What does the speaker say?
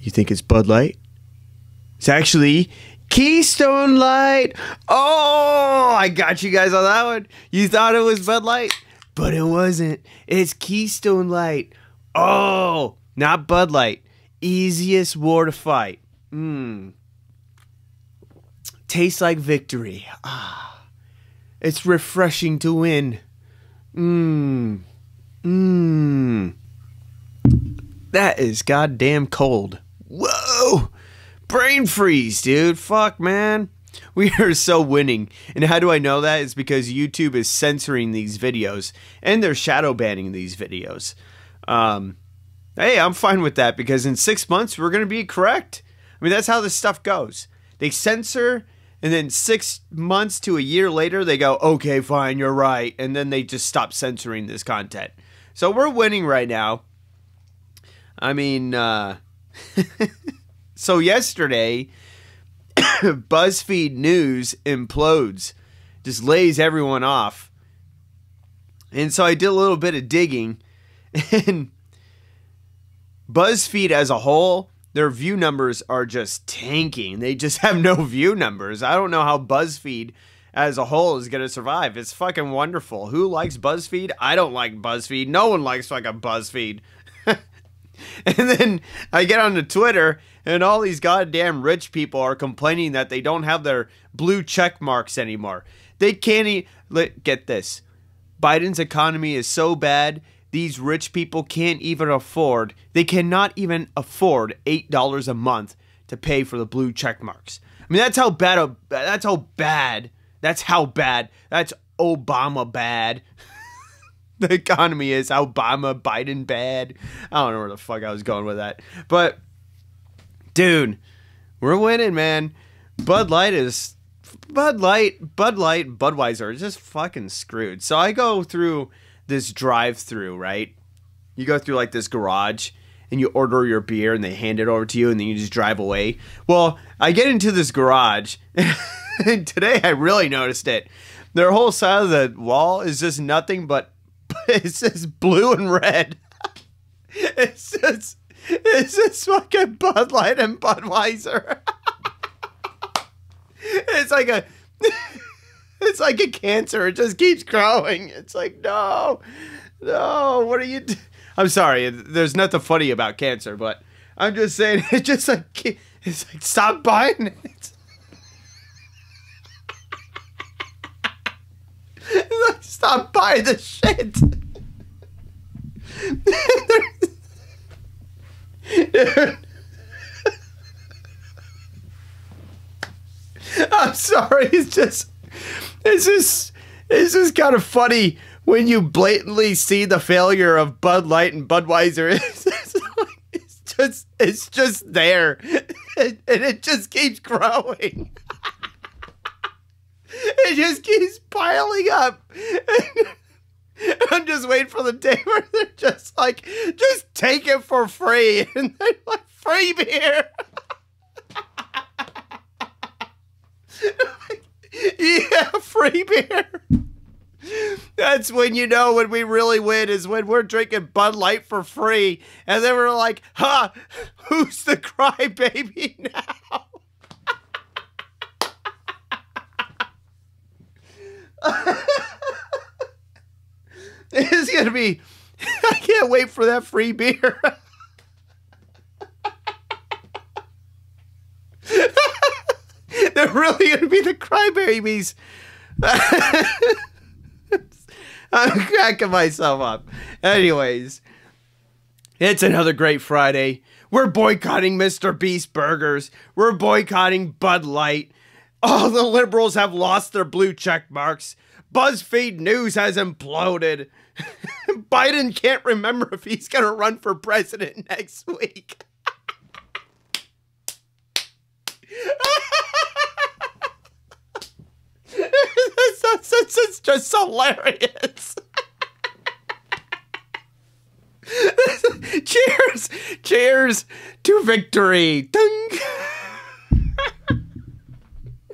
You think it's Bud Light? It's actually Keystone Light. Oh, I got you guys on that one. You thought it was Bud Light, but it wasn't. It's Keystone Light. Oh, not Bud Light. Easiest war to fight. Mmm. Tastes like victory. Ah. It's refreshing to win. Mmm. Mmm. That is goddamn cold. Brain freeze, dude. Fuck, man. We are so winning. And how do I know that? It's because YouTube is censoring these videos and they're shadow banning these videos. Um, hey, I'm fine with that because in six months we're going to be correct. I mean, that's how this stuff goes. They censor, and then six months to a year later, they go, okay, fine, you're right. And then they just stop censoring this content. So we're winning right now. I mean, uh, so yesterday, BuzzFeed News implodes, just lays everyone off. And so I did a little bit of digging, and BuzzFeed as a whole, their view numbers are just tanking. They just have no view numbers. I don't know how BuzzFeed as a whole is going to survive. It's fucking wonderful. Who likes BuzzFeed? I don't like BuzzFeed. No one likes fucking BuzzFeed. and then I get onto Twitter and all these goddamn rich people are complaining that they don't have their blue check marks anymore. They can't even get this. Biden's economy is so bad, these rich people can't even afford, they cannot even afford $8 a month to pay for the blue check marks. I mean, that's how bad, that's how bad, that's how bad, that's Obama bad. the economy is Obama Biden bad. I don't know where the fuck I was going with that. But dude, we're winning, man. Bud Light is Bud Light, Bud Light, Budweiser is just fucking screwed. So I go through this drive-through, right? You go through like this garage and you order your beer and they hand it over to you and then you just drive away. Well, I get into this garage and today I really noticed it. Their whole side of the wall is just nothing but it's just blue and red. it's just it's just fucking Bud Light and Budweiser. it's like a it's like a cancer. It just keeps growing. It's like no, no. What are you? Do-? I'm sorry. There's nothing funny about cancer, but I'm just saying it's just like it's like stop buying it. stop buying the shit. I'm sorry. It's just, it's just, it's just kind of funny when you blatantly see the failure of Bud Light and Budweiser. It's, just, it's just there, and it just keeps growing. it just keeps piling up. I'm just waiting for the day where they're just like, just take it for free. And they're like, free beer. yeah, free beer. That's when you know when we really win is when we're drinking Bud Light for free. And then we're like, huh, who's the crybaby now? it's gonna be I can't wait for that free beer. They're really gonna be the crybabies. I'm cracking myself up. Anyways, it's another great Friday. We're boycotting Mr. Beast burgers. We're boycotting Bud Light. All the liberals have lost their blue check marks. BuzzFeed News has imploded. Biden can't remember if he's going to run for president next week. it's, just hilarious. cheers, cheers to victory.